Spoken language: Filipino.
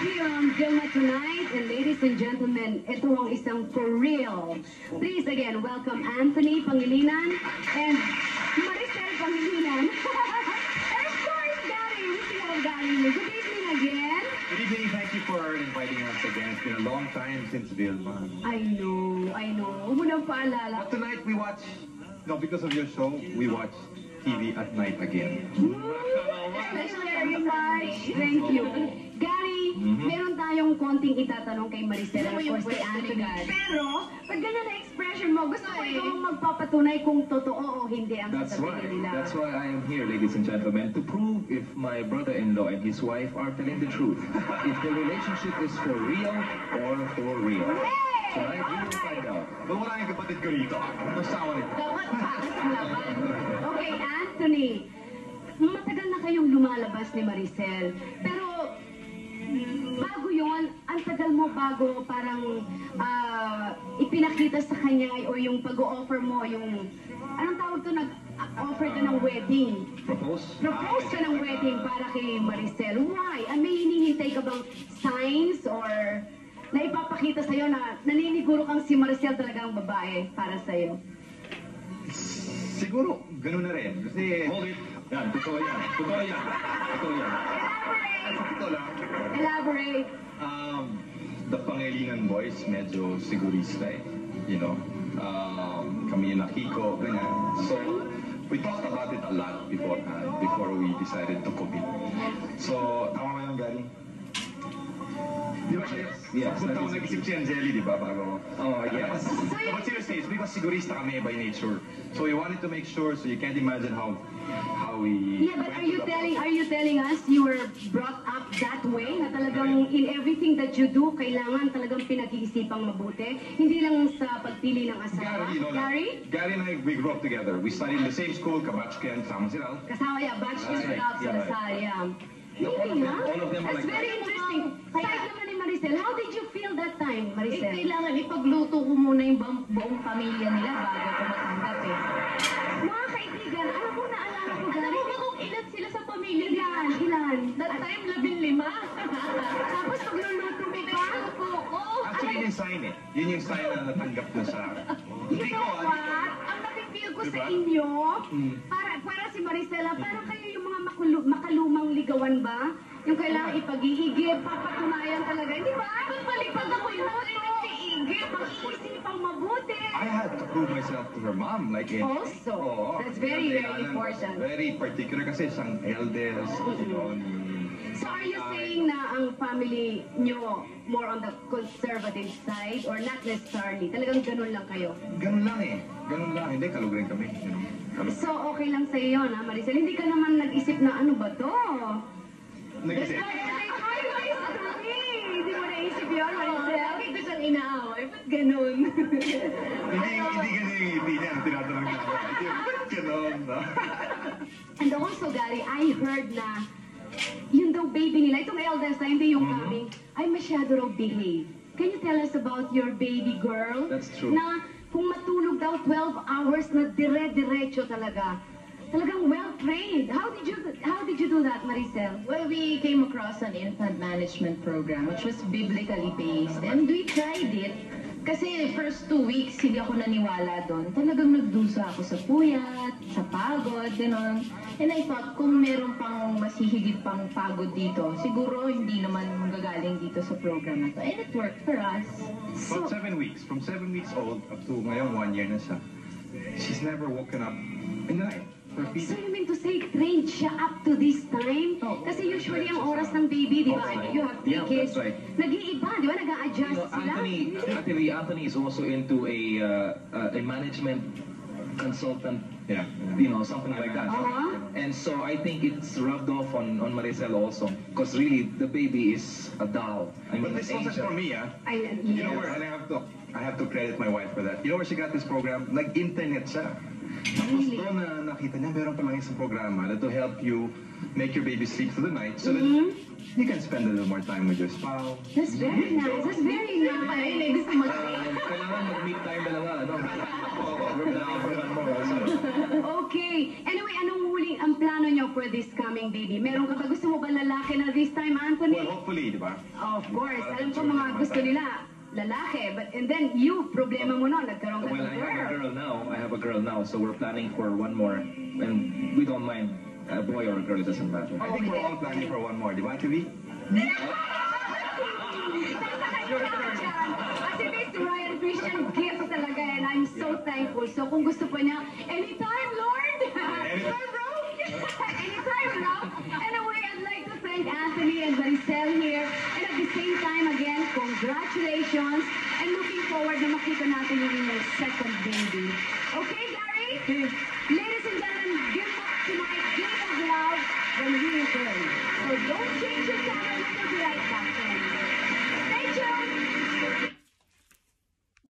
here on Vilma Tonight. And ladies and gentlemen, ito ang isang for real. Please again, welcome Anthony Pangilinan and Maricel Pangilinan. and of course, Gary. We see how Gary. Good evening again. Good evening. Thank you for inviting us again. It's been a long time since Vilma. I know, I know. Nang paalala. But tonight we watch, no, because of your show, we watch TV at night again. Thank you very much. Thank you. Gary, meron tayong konting itatanong kay Maricel of course kay Anthony. Pero, pag ganyan na expression mo, gusto ko ikaw magpapatunay kung totoo o hindi ang That's why. sasabihin nila. That's why I am here, ladies and gentlemen, to prove if my brother-in-law and his wife are telling the truth. if the relationship is for real or for real. Tonight we will find out. But wala yung kapatid ko rito. Masawa nito. Dapat taas naman. Okay, Anthony. Matagal na kayong lumalabas ni Maricel. Pero, yon, ang tagal mo bago parang ah, ipinakita sa kanya o yung pag-offer mo, yung, anong tawag to, nag-offer ka ng wedding. Propose? Propose ka ng wedding para kay Maricel. Why? Ah, may hinihintay ka bang signs or na ipapakita sa'yo na naniniguro kang si Maricel talaga ang babae para sa'yo? Siguro, ganun na rin. Kasi, Hold it. Yan, totoo yan. Totoo yan. Totoo yan. at sa totoo lang, Elaborate. um, the Pangilinan boys, medyo sigurista eh. You know? Um, kami yung nakiko, ganyan. So, we talked about it a lot beforehand, before we decided to commit. So, tama ba yung Gary? Di ba siya? Yes, punta ko is- nag-isip si Angeli, di ba? Bago. Oh, yes. But seriously, it's because sigurista kami by nature. So we wanted to make sure, so you can't imagine how how we... Yeah, but are you telling are you telling us you were brought up that way na talagang in everything that you do kailangan talagang pinag-iisipang mabuti hindi lang sa pagpili ng asawa Gary, that. Gary Gary and I, we grew up together. We studied in the same school, Kabachken, sama sila. kasama ya batch That's is right. out sa Yeah. Lasal yeah No, all of Really, them- huh? all of them are That's very interesting. Naman Maricel, how did you feel that time, Eh, Maricel? kailangan ipagluto ko muna yung buong, buong pamilya nila bago ko matanggap eh. Mga kaibigan, alam mo naalala ko, Alam mo ba kung ilan sila sa pamilya nila? Ilan? Ilan? That time, labing lima. Tapos magluluto ka pa? Opo, oo. Actually, yun yung sign eh. Yun yung sign na natanggap dun sa... You Hindi ko, know ah, what? Ang napipil ko sa Diba? inyo, Mm. para, para si Maricela, parang kayo yung mga makulu, makalumang ligawan ba? Yung kailangan ipag-iigib, papatunayan talaga. Hindi ba? Palipad ako yung nag-iigib, pag-iisipang mabuti. I had to prove myself to her mom. Like in, Also, Oo. that's very, very Kailangan important. Very particular kasi siyang eldest, you know, ni... So are you saying na ang family nyo more on the conservative side or not necessarily? Talagang ganun lang kayo? Ganun lang eh. Ganun lang. Hindi, kalugrin kami. You know? So okay lang sa iyo na Maricel, hindi ka naman nag-isip na ano ba to? Nag-isip. Hindi mo naisip yun, Maricel? Lagi ko siyang inaaway. Ba't ganun? Hindi, hindi ganun yung ngiti niya. Tinatanong niya. Hindi, ganun? no? And also, Gary, I heard na yung daw baby nila, itong eldest na, hindi yung coming, ay masyado raw behave. Can you tell us about your baby girl? That's true. Na kung matulog daw 12 hours na dire-diretso talaga. Talagang well-trained. How did you how did you do that, Maricel? Well, we came across an infant management program which was biblically based and we tried it. Kasi first two weeks, hindi ako naniwala doon. Talagang nagdusa ako sa puyat, sa pagod, gano'n. And I thought, kung meron pang mas hihigit pang pagod dito, siguro hindi naman gagaling dito sa program na to. And it worked for us. From seven weeks, from seven weeks old up to ngayon one year na siya, she's never woken up in the night So you mean to say trained siya up to this time? Oo. Kasi usually ang oras ng baby, di ba? I you have three Yeah, kids. that's right. Nag-iiba, di ba? You Nag-a-adjust know, sila. Anthony, actually, Anthony is also into a uh, uh, a management consultant, Yeah. you know, something like that. Uh-huh. And so I think it's rubbed off on, on Maricel also, because really the baby is a doll. I mean, But this an wasn't angel. for me, ah. Ay, You know where, and I have to, I have to credit my wife for that. You know where she got this program? Nag-internet siya. Doon na nakita niya, meron palang isang programa na to help you make your baby sleep through the night so that Mm-hmm. you can spend a little more time with your spouse. That's very nice. That's very Ay, nice. may gusto Um, kailangan mag-meet tayong dalawa, ano? Kailangan mo also. Okay. Anyway, anong huling ang plano nyo for this coming baby? Meron ka ba gusto mo ba lalaki na this time, Anthony? Well, hopefully, di ba? Of course. Alam ko mga gusto nila lalaki. But and then you, problema mo na, nagkaroon ka Well, ng I have a girl. Have a girl now, so we're planning for one more. And we don't mind. A boy or a girl, it doesn't matter. I think we're all planning for one more, di ba, Chewy? Kasi Miss Ryan Christian gift talaga and I'm so thankful. So kung gusto po niya, anytime, Lord! Anytime, Lord! anytime, Lord! Anyway, I'd like to thank Anthony and Maricel here. And at the same time, again, congratulations and looking forward na makita natin yung second baby. Okay, Gary?